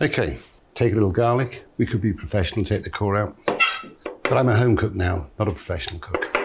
Okay, take a little garlic. We could be professional, take the core out. But I'm a home cook now, not a professional cook.